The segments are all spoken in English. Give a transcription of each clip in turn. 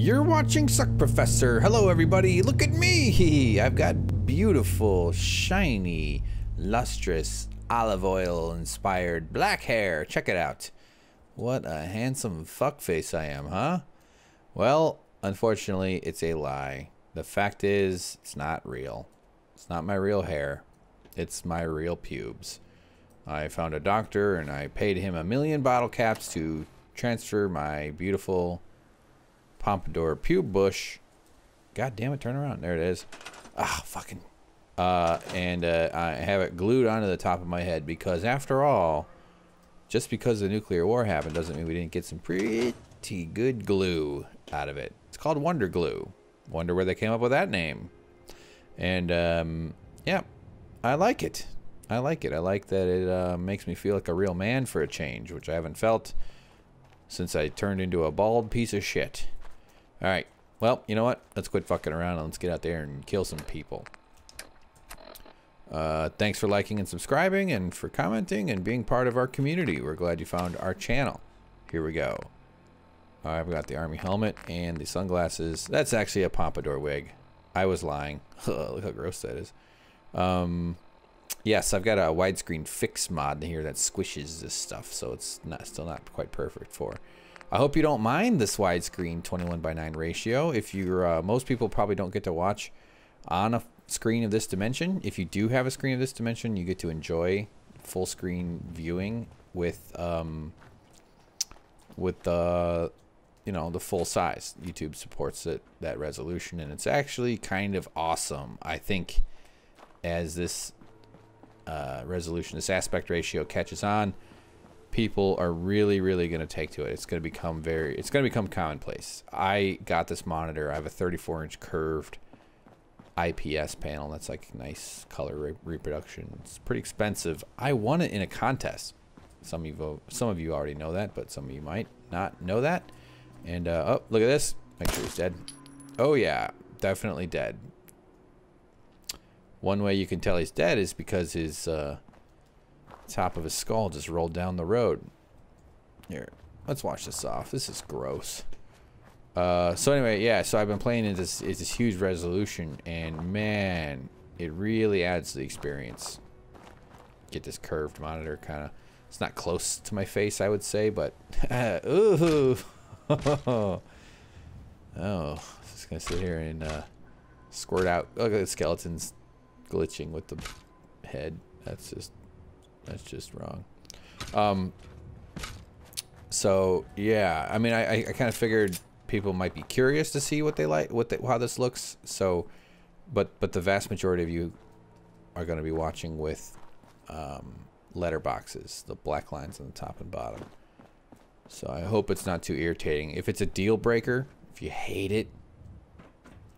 You're watching Suck Professor. Hello, everybody. Look at me. I've got beautiful, shiny, lustrous, olive oil inspired black hair. Check it out. What a handsome fuckface I am, huh? Well, unfortunately, it's a lie. The fact is, it's not real. It's not my real hair. It's my real pubes. I found a doctor and I paid him a million bottle caps to transfer my beautiful pompadour pube bush. God damn it, turn around. There it is. Ah, fucking. Uh, and uh, I have it glued onto the top of my head because, after all, just because the nuclear war happened doesn't mean we didn't get some pretty good glue out of it. It's called Wonder Glue. Wonder where they came up with that name. And, um, yeah, I like it. I like it. I like that it uh, makes me feel like a real man for a change, which I haven't felt since I turned into a bald piece of shit. All right. Well, you know what? Let's quit fucking around and let's get out there and kill some people. Uh, thanks for liking and subscribing and for commenting and being part of our community. We're glad you found our channel. Here we go. I've got the army helmet and the sunglasses. That's actually a pompadour wig. I was lying. Look how gross that is. Um, yes, I've got a widescreen fix mod here that squishes this stuff, so it's not still not quite perfect for. I hope you don't mind this widescreen 21 by 9 ratio. If you're, uh, most people probably don't get to watch on a screen of this dimension. If you do have a screen of this dimension, you get to enjoy full screen viewing with, um, with the, you know, the full size. YouTube supports it, that resolution, and it's actually kind of awesome. I think as this uh, resolution, this aspect ratio catches on, people are really, really going to take to it. It's going to become very, it's going to become commonplace. I got this monitor. I have a 34 inch curved IPS panel. That's like nice color re reproduction. It's pretty expensive. I won it in a contest. Some of you, some of you already know that, but some of you might not know that. And uh, oh, look at this. Make sure he's dead. Oh yeah, definitely dead. One way you can tell he's dead is because his uh, top of his skull just rolled down the road. Here, let's watch this off. This is gross. Uh, so anyway, yeah, so I've been playing in this, it's this huge resolution, and man, it really adds to the experience. Get this curved monitor kind of, it's not close to my face, I would say, but, ooh, oh, just gonna sit here and uh, squirt out. Look at the skeletons glitching with the head. That's just that's just wrong. Um, so yeah, I mean, I, I kind of figured people might be curious to see what they like, what they, how this looks. So, but but the vast majority of you are going to be watching with um, letterboxes, the black lines on the top and bottom. So I hope it's not too irritating. If it's a deal breaker, if you hate it,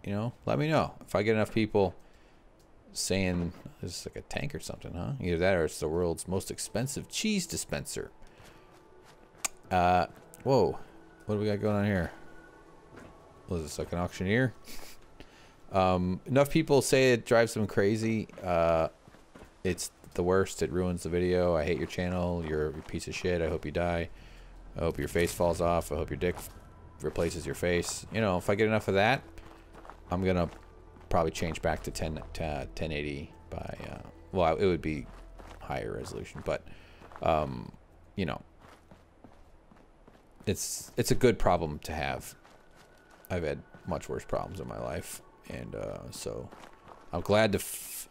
you know, let me know. If I get enough people saying this is like a tank or something, huh? Either that or it's the world's most expensive cheese dispenser. Uh, whoa. What do we got going on here? Was this like an auctioneer? um, enough people say it drives them crazy. Uh, it's the worst. It ruins the video. I hate your channel. You're a piece of shit. I hope you die. I hope your face falls off. I hope your dick replaces your face. You know, if I get enough of that, I'm going to probably change back to 10 to 1080 by uh, well it would be higher resolution but um, you know it's it's a good problem to have. I've had much worse problems in my life and uh, so I'm glad to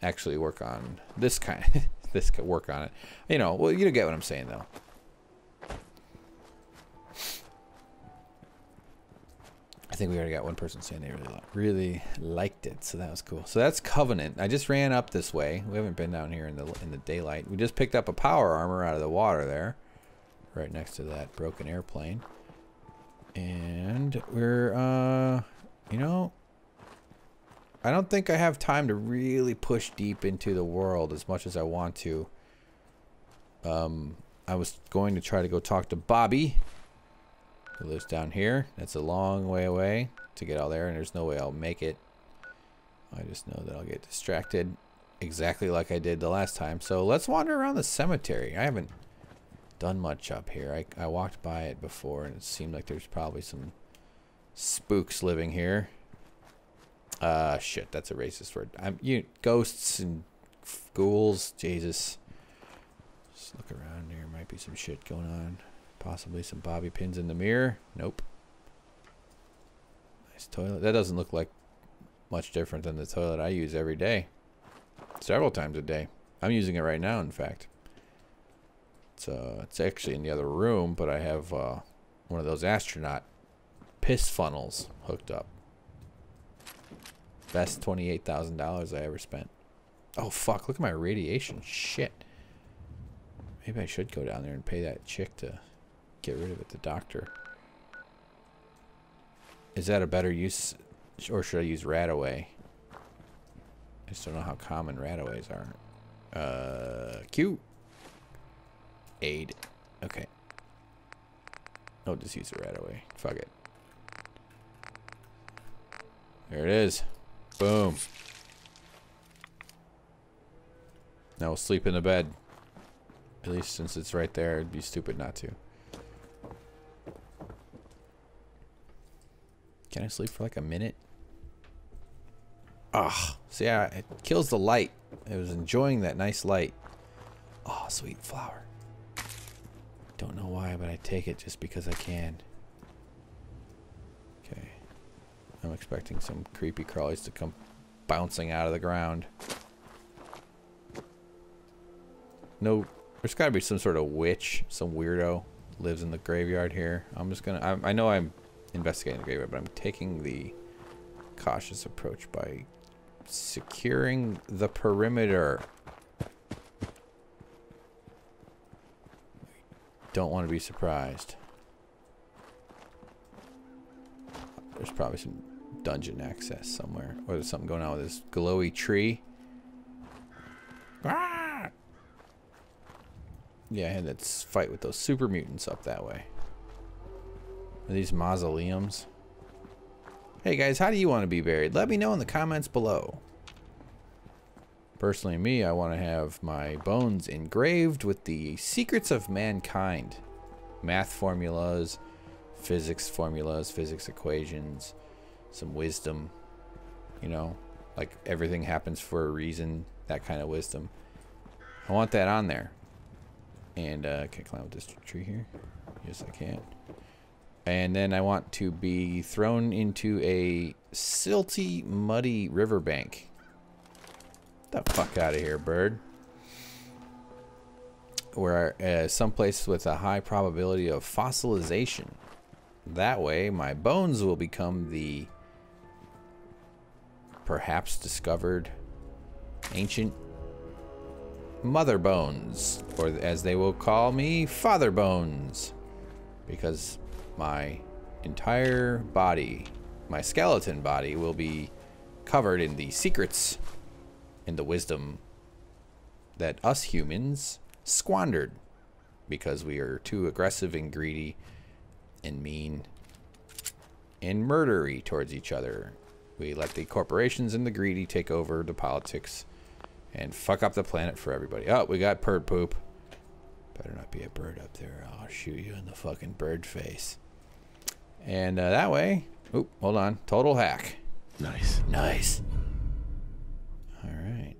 actually work on this kind of this work on it. You know well you get what I'm saying though think we already got one person saying they really, really liked it, so that was cool. So that's Covenant. I just ran up this way. We haven't been down here in the in the daylight. We just picked up a power armor out of the water there, right next to that broken airplane. And we're, uh, you know, I don't think I have time to really push deep into the world as much as I want to. Um, I was going to try to go talk to Bobby who lives down here. That's a long way away to get out there, and there's no way I'll make it. I just know that I'll get distracted exactly like I did the last time. So let's wander around the cemetery. I haven't done much up here. I, I walked by it before, and it seemed like there's probably some spooks living here. Uh, shit, that's a racist word. I'm you ghosts and ghouls. Jesus. Just look around There Might be some shit going on. Possibly some bobby pins in the mirror. Nope. Nice toilet. That doesn't look like much different than the toilet I use every day. Several times a day. I'm using it right now, in fact. It's, uh, it's actually in the other room, but I have uh, one of those astronaut piss funnels hooked up. Best $28,000 I ever spent. Oh, fuck. Look at my radiation. Shit. Maybe I should go down there and pay that chick to get rid of it, the doctor. Is that a better use, or should I use RadAway? I just don't know how common RadAways are. Uh, Q. Aid. Okay. I'll just use the RadAway. Fuck it. There it is. Boom. Now we'll sleep in the bed. At least since it's right there, it'd be stupid not to. Can I sleep for like a minute? Ah, see, yeah, it kills the light. I was enjoying that nice light. Oh, sweet flower. Don't know why, but I take it just because I can. Okay. I'm expecting some creepy crawlies to come bouncing out of the ground. No, there's got to be some sort of witch, some weirdo lives in the graveyard here. I'm just gonna, I, I know I'm investigating the graveyard, but I'm taking the cautious approach by securing the perimeter. Don't want to be surprised. There's probably some dungeon access somewhere. Or there's something going on with this glowy tree. Ah! Yeah, I had that fight with those super mutants up that way. Are these mausoleums? Hey guys, how do you want to be buried? Let me know in the comments below. Personally, me, I want to have my bones engraved with the secrets of mankind. Math formulas, physics formulas, physics equations, some wisdom. You know, like everything happens for a reason, that kind of wisdom. I want that on there. And uh, can I climb up this tree here? Yes, I can. And then I want to be thrown into a silty, muddy riverbank. Get the fuck out of here, bird. Where uh, someplace with a high probability of fossilization. That way, my bones will become the perhaps discovered ancient mother bones, or as they will call me, father bones, because my entire body, my skeleton body, will be covered in the secrets and the wisdom that us humans squandered because we are too aggressive and greedy and mean and murdery towards each other. We let the corporations and the greedy take over the politics and fuck up the planet for everybody. Oh, we got bird poop. Better not be a bird up there. I'll shoot you in the fucking bird face. And uh, that way, oop, hold on. Total hack. Nice. Nice. All right.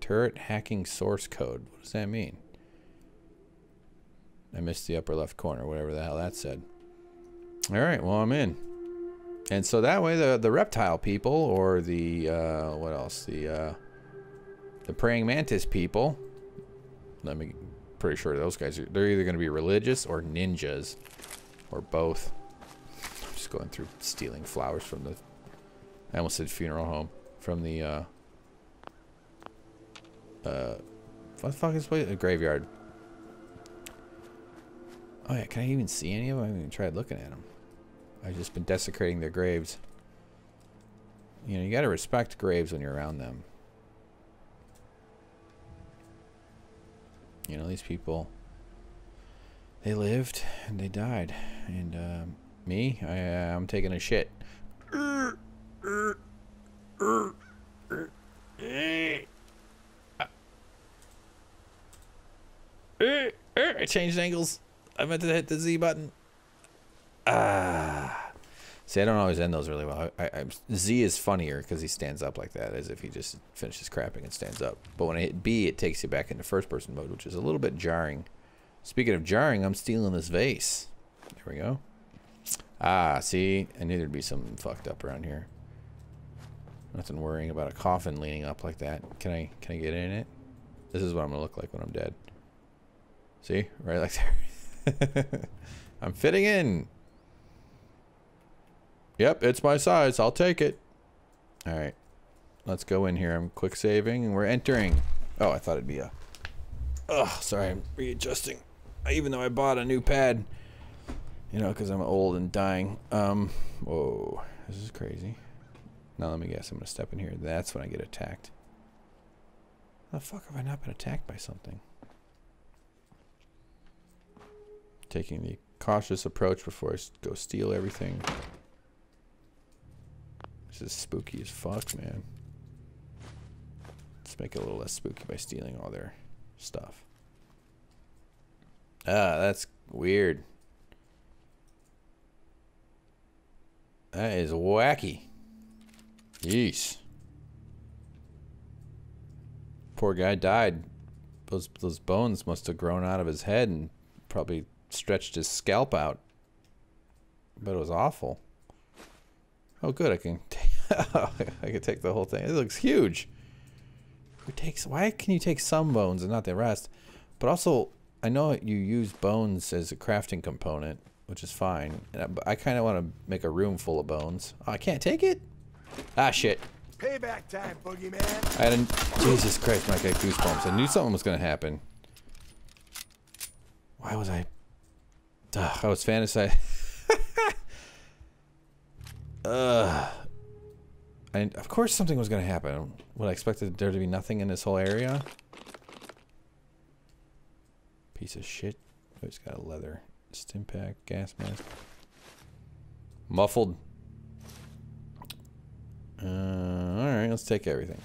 Turret hacking source code. What does that mean? I missed the upper left corner, whatever the hell that said. All right, well, I'm in. And so that way, the the reptile people, or the uh, what else? The uh, the praying mantis people. Let me. Pretty sure those guys are. They're either going to be religious or ninjas, or both. I'm just going through stealing flowers from the. I almost said funeral home from the. Uh, uh, what the fuck is a graveyard? Oh yeah, can I even see any of them? I haven't even tried looking at them. I've just been desecrating their graves. You know, you gotta respect graves when you're around them. You know, these people, they lived and they died. And uh, me, I, uh, I'm taking a shit. I changed angles. I meant to hit the Z button. Ah. See, I don't always end those really well. I, I, Z is funnier because he stands up like that, as if he just finishes crapping and stands up. But when I hit B, it takes you back into first-person mode, which is a little bit jarring. Speaking of jarring, I'm stealing this vase. There we go. Ah, see? I knew there'd be something fucked up around here. Nothing worrying about a coffin leaning up like that. Can I can I get in it? This is what I'm gonna look like when I'm dead. See? Right like there. I'm fitting in. Yep, it's my size. I'll take it. Alright. Let's go in here. I'm quick saving and we're entering. Oh, I thought it'd be a... Oh, sorry. I'm readjusting. Even though I bought a new pad. You know, because I'm old and dying. Um, whoa. This is crazy. Now let me guess. I'm to step in here. That's when I get attacked. How the fuck have I not been attacked by something? Taking the cautious approach before I go steal everything. This is spooky as fuck, man. Let's make it a little less spooky by stealing all their stuff. Ah, that's weird. That is wacky. Yeesh. Poor guy died. Those those bones must have grown out of his head and probably stretched his scalp out. But it was awful. Oh, good. I can. I can take the whole thing. It looks huge. Who takes? Why can you take some bones and not the rest? But also, I know you use bones as a crafting component, which is fine. I, I kind of want to make a room full of bones. Oh, I can't take it. Ah, shit. Payback time, boogeyman. I had a, Jesus Christ, Mike, I had goosebumps. I knew something was going to happen. Why was I... Ugh, I was fantasizing. Ugh. And of course something was going to happen. Would I expected there to be nothing in this whole area? Piece of shit. Oh, he's got a leather stimpack gas mask. Muffled. Uh, Alright, let's take everything.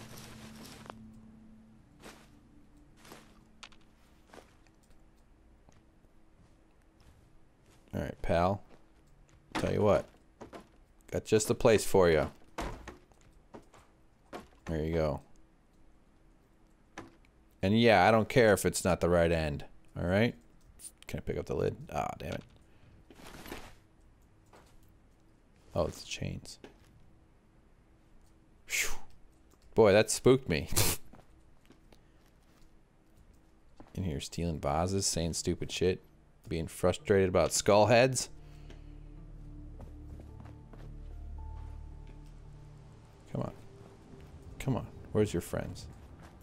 Alright, pal. Tell you what. Got just the place for you. There you go. And yeah, I don't care if it's not the right end. Alright? Can I pick up the lid? Ah, oh, damn it. Oh, it's chains. Whew. Boy, that spooked me. In here stealing vases, saying stupid shit, being frustrated about skull heads. Come on. Come on. Where's your friends?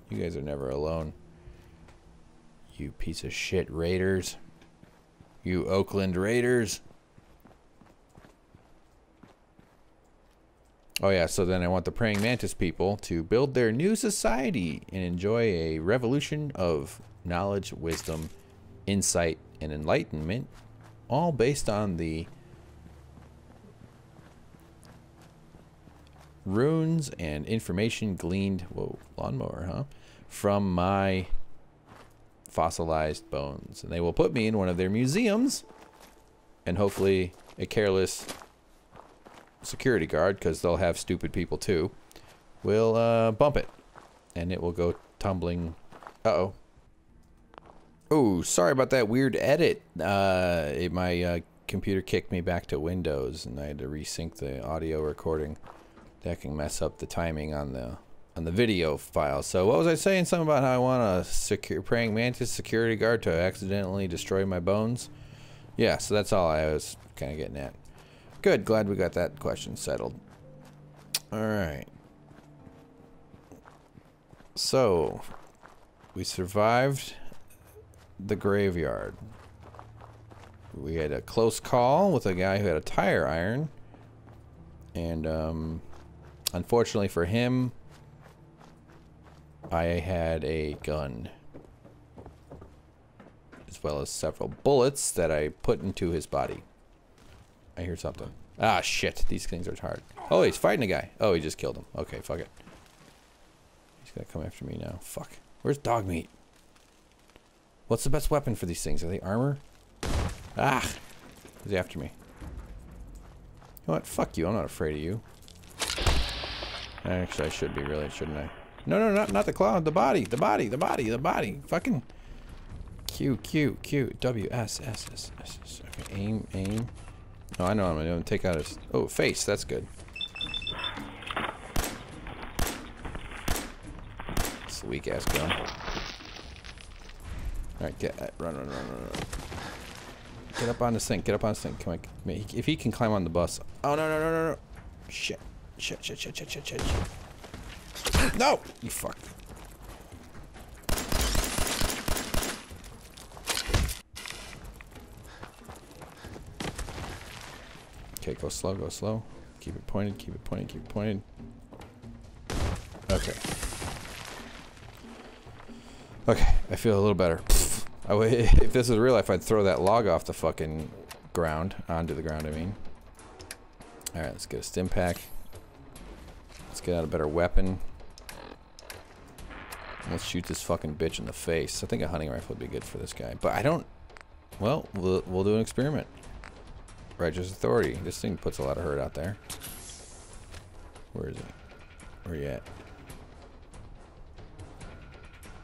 You guys are never alone. You piece of shit raiders. You Oakland Raiders. Oh yeah, so then I want the praying mantis people to build their new society and enjoy a revolution of knowledge, wisdom, insight, and enlightenment, all based on the runes and information gleaned, whoa, lawnmower, huh? From my fossilized bones. And they will put me in one of their museums and hopefully a careless security guard, because they'll have stupid people too, will uh, bump it. And it will go tumbling. Uh-oh. Oh, sorry about that weird edit. Uh, it, my uh, computer kicked me back to Windows, and I had to resync the audio recording. That can mess up the timing on the on the video file. So what was I saying? Something about how I want a secure praying mantis security guard to accidentally destroy my bones. Yeah, so that's all I was kind of getting at. Good, glad we got that question settled. Alright. So, we survived the graveyard. We had a close call with a guy who had a tire iron. And, um, unfortunately for him, I had a gun. As well as several bullets that I put into his body. I hear something. Ah, shit. These things are hard. Oh, he's fighting a guy. Oh, he just killed him. Okay, fuck it. He's gonna come after me now. Fuck. Where's Dogmeat? What's the best weapon for these things? Are they armor? Ah! He's after me. You know what? Fuck you. I'm not afraid of you. Actually, I should be really, shouldn't I? No, no, not not the clown. The body. The body. The body. The body. Fucking. Q Q Q W S S S S. S. Okay, aim aim. No, I know I'm gonna do. Take out his. Oh, face. That's good. It's a weak ass gun. All right, get uh, run, run, run, run, run. Get up on the sink. Get up on the sink. Come on. If he can climb on the bus. Oh no no no no no! Shit! Shit! Shit! Shit! Shit! Shit! Shit! shit. No! You fuck. Okay, go slow. Go slow. Keep it pointed. Keep it pointed. Keep it pointed. Okay. Okay, I feel a little better. I would, if this was real life, I'd throw that log off the fucking ground. Onto the ground, I mean. Alright, let's get a stim pack. Let's get out a better weapon. Let's shoot this fucking bitch in the face. I think a hunting rifle would be good for this guy. But I don't... Well, we'll, we'll do an experiment. Righteous Authority. This thing puts a lot of hurt out there. Where is it? Where you at?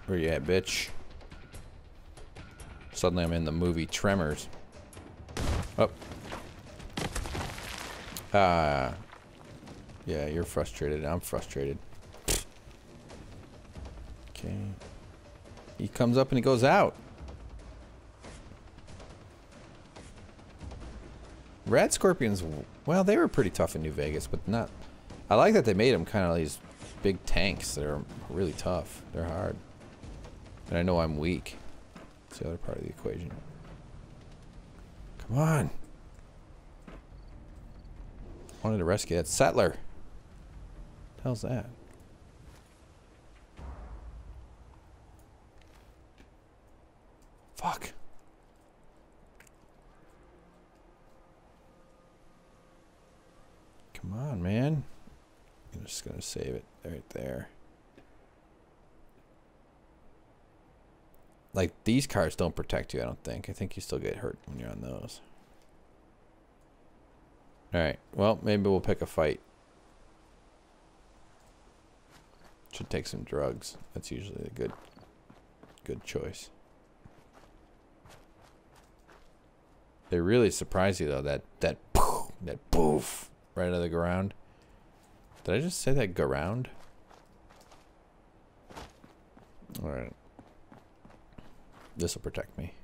Where you at, bitch? Suddenly I'm in the movie Tremors. Oh. Ah. Yeah, you're frustrated. I'm frustrated. Okay. He comes up and he goes out. Rad Scorpions, well, they were pretty tough in New Vegas, but not... I like that they made them kind of these big tanks that are really tough. They're hard. And I know I'm weak. That's the other part of the equation. Come on. Wanted to rescue that settler. Hell's that? Fuck. Come on, man. I'm just gonna save it right there. Like, these cards don't protect you, I don't think. I think you still get hurt when you're on those. Alright, well, maybe we'll pick a fight. Should take some drugs. That's usually a good, good choice. They really surprise you, though, that, that, poof, that poof, right out of the ground. Did I just say that ground? Alright. This will protect me.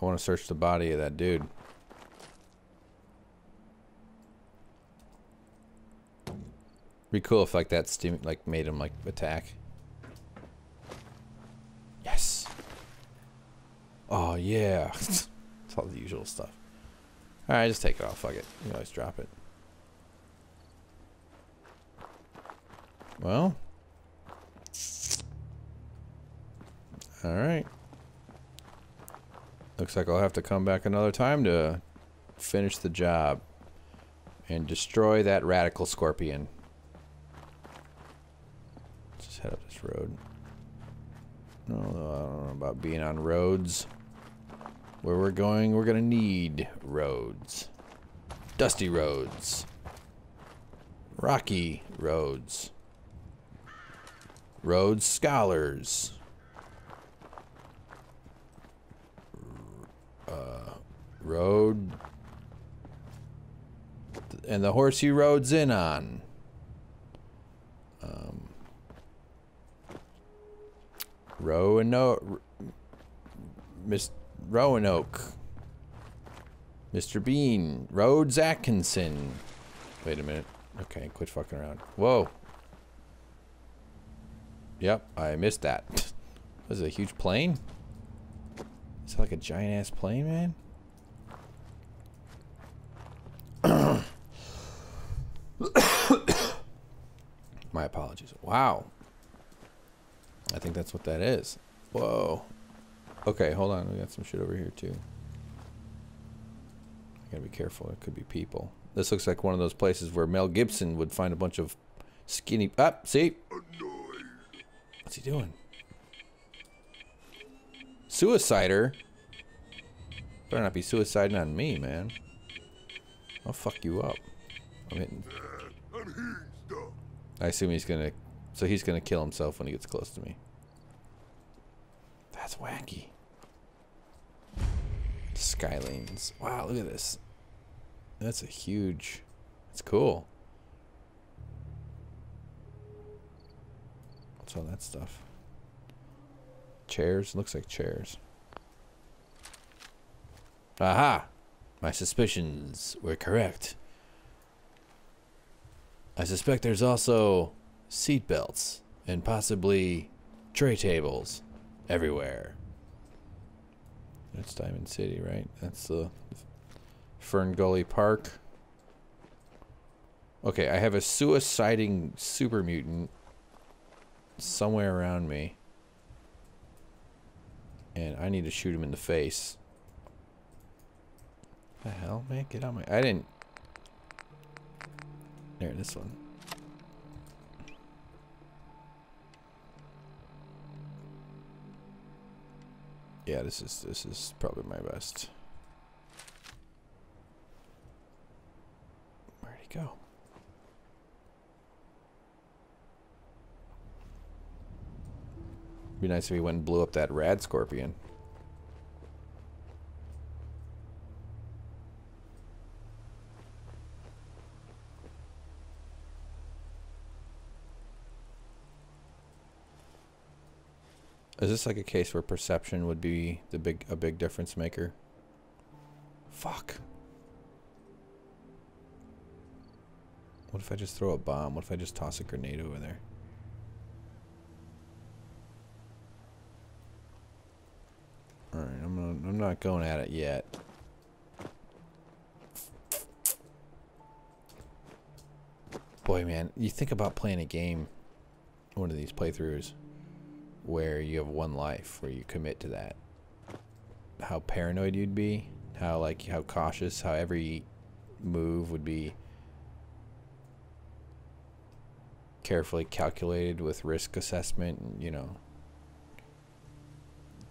I want to search the body of that dude. Be cool if like that steam like made him like attack. Yes. Oh yeah. it's all the usual stuff. Alright, just take it off. Fuck it. You always drop it. Well. Alright. Looks like I'll have to come back another time to finish the job. And destroy that radical scorpion. Let's just head up this road. I don't know about being on roads. Where we're going, we're gonna need roads. Dusty roads. Rocky roads. Roads scholars. Uh, road. And the horse you rode's in on. Um, Roanoke. Miss Roanoke. Mr. Bean. Rhodes Atkinson. Wait a minute. Okay, quit fucking around. Whoa. Yep, I missed that. Was it a huge plane? Is that like a giant ass plane, man? My apologies. Wow. I think that's what that is. Whoa. Okay, hold on. We got some shit over here, too. I gotta be careful. It could be people. This looks like one of those places where Mel Gibson would find a bunch of skinny... Up, ah, see? What's he doing? Suicider? Better not be suiciding on me, man. I'll fuck you up. I'm hitting. I assume he's gonna. So he's gonna kill himself when he gets close to me. That's wacky. Skylanes. Wow, look at this. That's a huge. It's cool. What's all that stuff? Chairs? Looks like chairs. Aha! My suspicions were correct. I suspect there's also seat belts and possibly tray tables everywhere. That's Diamond City, right? That's the Fern Gully Park. Okay, I have a suiciding super mutant somewhere around me. And I need to shoot him in the face. The hell, man? Get out my... I didn't... There, this one. Yeah, this is this is probably my best. Where'd he go? Be nice if he went and blew up that rad scorpion. Is this like a case where perception would be the big a big difference maker? Fuck. What if I just throw a bomb? What if I just toss a grenade over there? Alright, I'm I'm not going at it yet. Boy, man, you think about playing a game, one of these playthroughs, where you have one life, where you commit to that. How paranoid you'd be, how like how cautious, how every move would be carefully calculated with risk assessment, and, you know.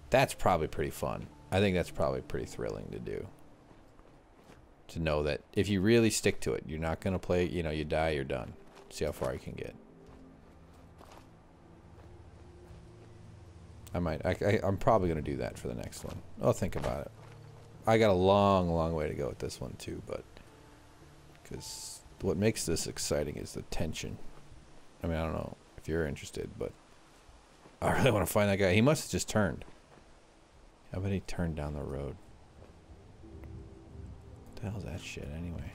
That's probably pretty fun. I think that's probably pretty thrilling to do. To know that if you really stick to it, you're not going to play, you know, you die, you're done. See how far you can get. I might. I, I'm probably going to do that for the next one. I'll think about it. I got a long, long way to go with this one too, but because what makes this exciting is the tension. I mean, I don't know if you're interested, but I really want to find that guy. He must have just turned. How about he turned down the road? What the hell's that shit anyway?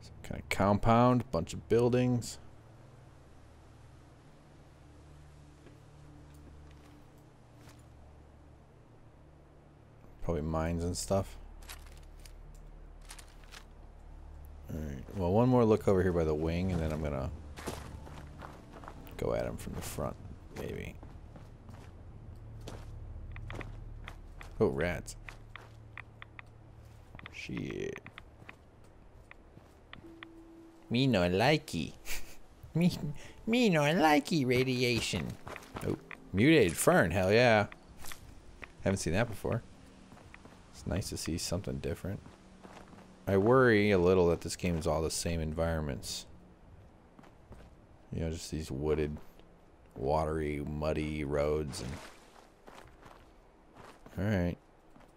Some kind of compound, bunch of buildings. Probably mines and stuff. Alright, well one more look over here by the wing and then I'm gonna go at him from the front, maybe. Oh, rats. Shit. Me no likey. me, me no likey radiation. Oh, mutated fern, hell yeah. Haven't seen that before. Nice to see something different. I worry a little that this game is all the same environments. You know, just these wooded, watery, muddy roads. And All right.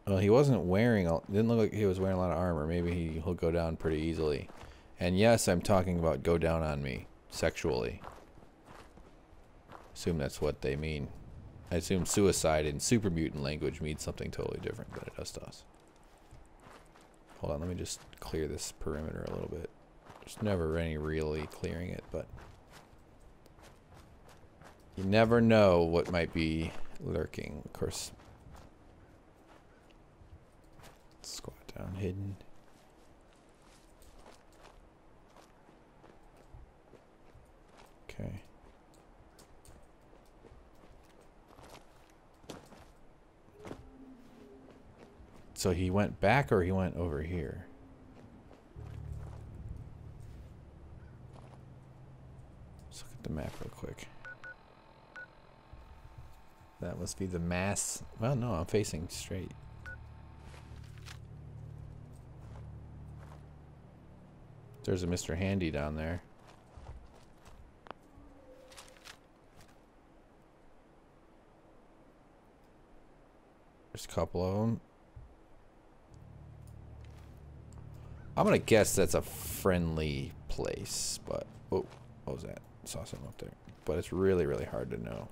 Well, he wasn't wearing, a, didn't look like he was wearing a lot of armor. Maybe he, he'll go down pretty easily. And yes, I'm talking about go down on me, sexually. Assume that's what they mean. I assume suicide in super mutant language means something totally different than it does to us. Hold on, let me just clear this perimeter a little bit. There's never any really clearing it, but you never know what might be lurking. Of course, squat down, hidden. Okay. So he went back or he went over here? Let's look at the map real quick. That must be the mass. Well, no, I'm facing straight. There's a Mr. Handy down there. There's a couple of them. I'm gonna guess that's a friendly place, but oh, what was that? Saw something up there, but it's really, really hard to know.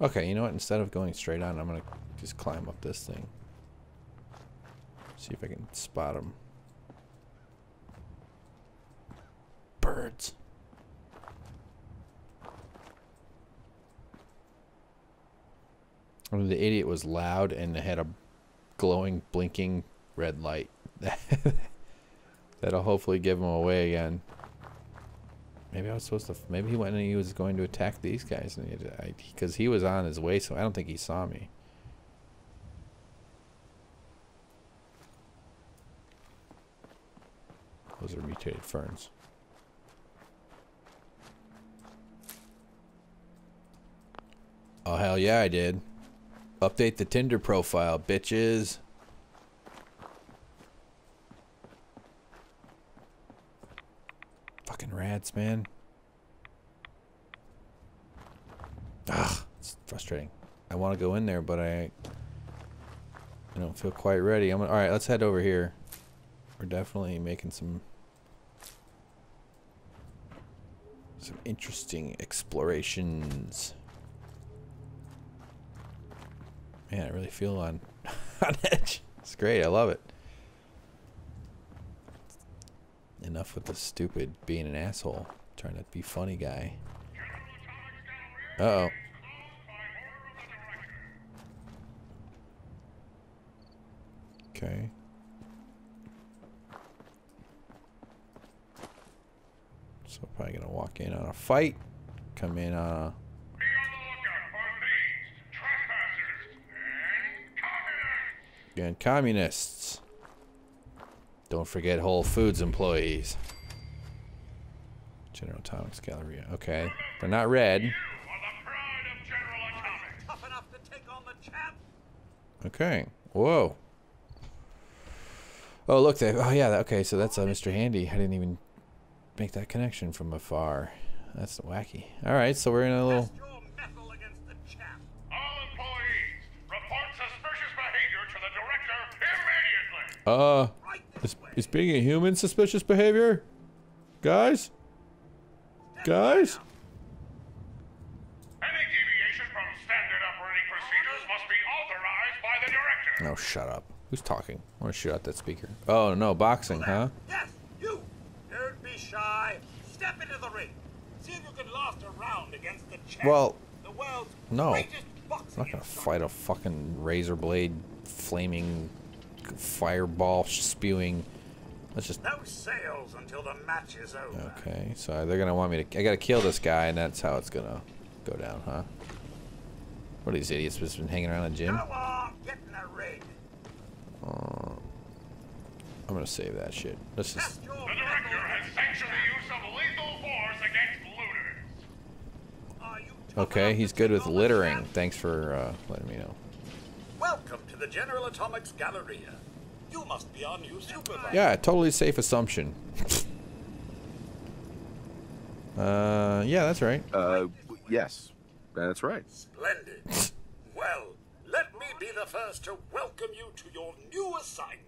Okay, you know what? Instead of going straight on, I'm gonna just climb up this thing. See if I can spot them. Birds. I mean, the idiot was loud and had a glowing, blinking red light. That'll hopefully give him away again. Maybe I was supposed to. Maybe he went and he was going to attack these guys, and because he, he was on his way, so I don't think he saw me. Those are mutated ferns. Oh hell yeah, I did. Update the Tinder profile, bitches. Fucking rats, man. Ah, it's frustrating. I want to go in there, but I I don't feel quite ready. I'm all right. Let's head over here. We're definitely making some some interesting explorations. Man, I really feel on on edge. It's great. I love it. Enough with the stupid being an asshole. Trying to be funny guy. Uh oh. Okay. So probably gonna walk in on a fight. Come in on a And communists. Don't forget Whole Foods employees. General Atomics Galleria. Okay. They're not red. Okay. Whoa. Oh, look. They, oh, yeah. Okay, so that's uh, Mr. Handy. I didn't even make that connection from afar. That's wacky. All right, so we're in a little... Uh, is, is being a human suspicious behavior? Guys? Guys? Any deviation from standard operating procedures must be authorized by the director. No, shut up. Who's talking? I want to shoot out that speaker. Oh, no, boxing, huh? Yes, you! Don't be shy. Step into the ring. See if you can last a round against the champ. Well, the world's no. greatest I'm not gonna fight a fucking razor blade, flaming, fireball spewing. Let's just. No sales until the match is over. Okay, so they're gonna want me to. I gotta kill this guy, and that's how it's gonna go down, huh? What are these idiots just been hanging around a gym? Go on, get in the ring. Uh, I'm gonna save that shit. Let's just. The director has sanctioned the use of lethal force against looters. Are you tough Okay, he's good with littering. Thanks for uh, letting me know. Welcome to the General Atomics Galleria. You must be our new supervisor. Yeah, totally safe assumption. uh, yeah, that's right. Uh, yes, that's right. Splendid. well, let me be the first to welcome you to your new assignment.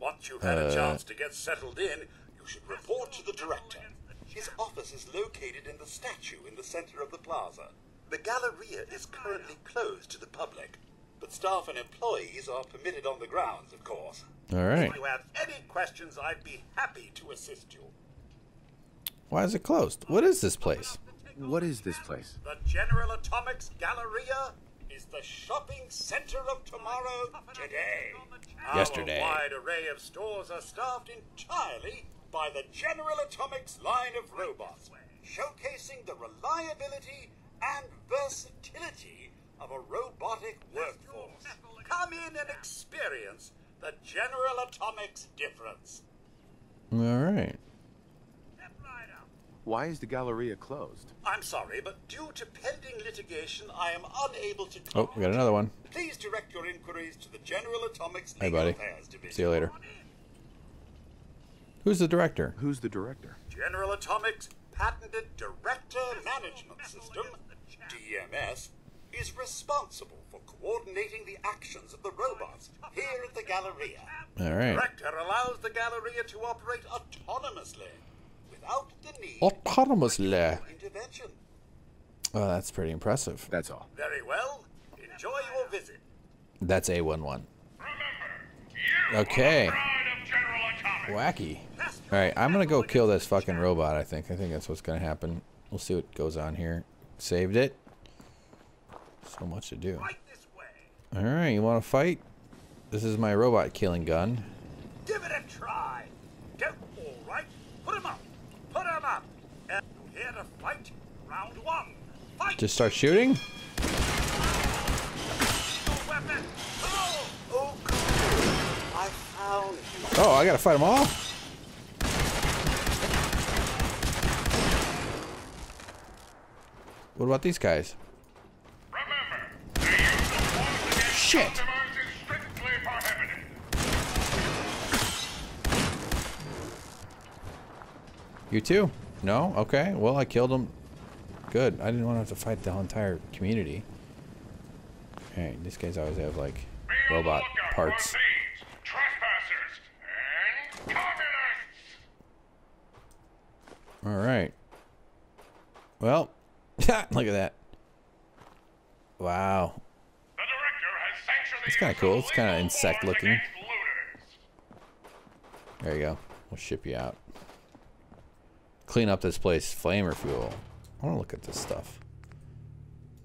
Once you've had Uh. a chance to get settled in, you should report to the director. His office is located in the statue in the center of the plaza. The Galleria is currently closed to the public, but staff and employees are permitted on the grounds, of course. All right. If you have any questions, I'd be happy to assist you. Why is it closed? What is this place? What is this place? The General Atomics Galleria is the shopping center of tomorrow today. Yesterday. Our wide array of stores are staffed entirely by the General Atomics line of robots, showcasing the reliability and versatility of a robotic workforce. Come in and experience the General Atomics difference. All right. Step right up. Why is the Galleria closed? I'm sorry, but due to pending litigation, I am unable to. Oh, we got another one. Please direct your inquiries to the General Atomics Hey, Legal buddy. Affairs Division. See you later. Who's the director? Who's the director? General Atomics' patented Director Management System, DMS, is responsible for coordinating the actions of the robots here at the Galleria. All right. Director allows the Galleria to operate autonomously without the need Autonomously. for intervention. Oh, that's pretty impressive. That's all. Very well. Enjoy your visit. That's A11. Remember, you Okay. are the pride of General Atomics. Wacky. All right, I'm gonna go kill this fucking robot. I think. I think that's what's gonna happen. We'll see what goes on here. Saved it. So much to do. Right this way. All right, you want to fight? This is my robot killing gun. Give it a try. Go, all right. Put 'em up. Put him up. Uh, you here to fight? Round one. Fight. Just start shooting. Oh. I found you. Oh, I gotta fight them all. What about these guys? Remember, the use of force against Shit. You too? No? Okay. Well, I killed them. Good. I didn't want to have to fight the whole entire community. Alright, these guys always have, like, robot parts. Alright. Well, look at that. Wow. The director has sanctioned the It's kinda cool. It's kinda insect looking. There you go. We'll ship you out. Clean up this place. Flamer fuel. I want to look at this stuff.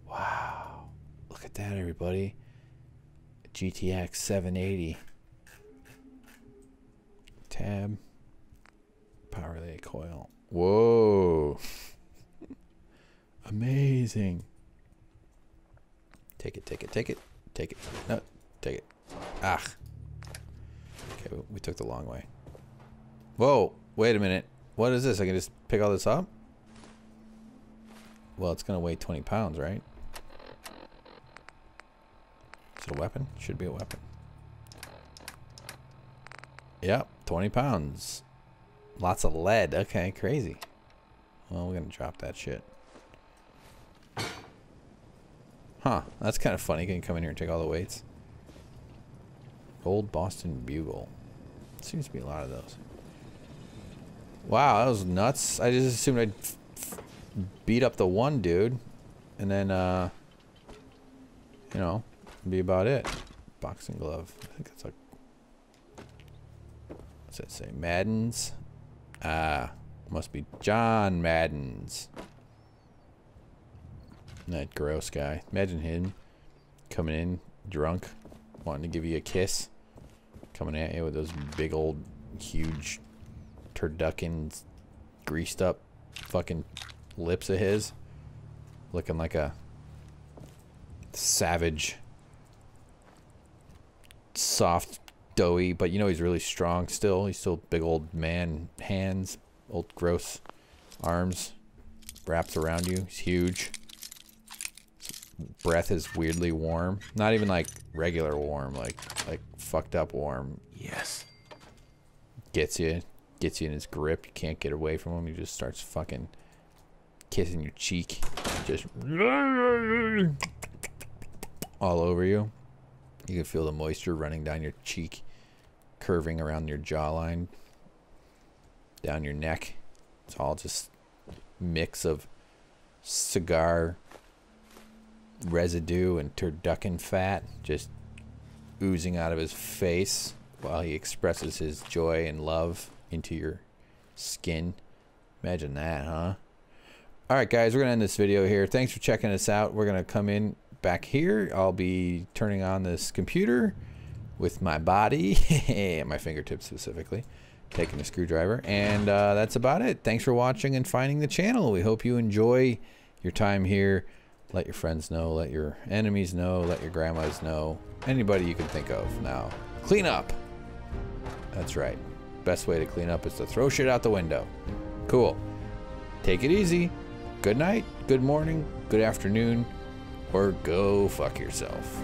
Wow. Look at that, everybody. GTX 780. Tab. Power relay coil. Whoa. Amazing. Take it, take it, take it. Take it. No, take it. Ah. Okay, we- took the long way. Whoa, wait a minute. What is this? I can just pick all this up? Well, it's going to weigh 20 pounds, right? Is it a weapon? Should be a weapon. Yep, 20 pounds. Lots of lead. Okay, crazy. Well, we're going to drop that shit. Huh, that's kind of funny. Can you come in here and take all the weights? Old Boston Bugle. Seems to be a lot of those. Wow, that was nuts. I just assumed I'd beat up the one dude, and then, uh, you know, be about it. Boxing glove. I think that's like, what's that say? Madden's? Ah, must be John Madden's. That gross guy. Imagine him coming in drunk, wanting to give you a kiss, coming at you with those big old, huge turducken, greased up fucking lips of his, looking like a savage, soft, doughy, but you know he's really strong still. He's still big old man hands, old gross arms, wraps around you. He's huge. Breath is weirdly warm. Not even like regular warm, like like fucked up warm. Yes. Gets you, gets you in his grip. You can't get away from him. He just starts fucking kissing your cheek, just all over you. You can feel the moisture running down your cheek, curving around your jawline, down your neck. It's all just mix of cigar residue and turducken fat just oozing out of his face while he expresses his joy and love into your skin. Imagine that, huh? All right, guys, we're going to end this video here. Thanks for checking us out. We're going to come in back here. I'll be turning on this computer with my body, my fingertips specifically, taking a screwdriver. And uh, that's about it. Thanks for watching and finding the channel. We hope you enjoy your time here. Let your friends know, let your enemies know, let your grandmas know, anybody you can think of. Now, clean up. That's right. Best way to clean up is to throw shit out the window. Cool. Take it easy. Good night, good morning, good afternoon, or go fuck yourself.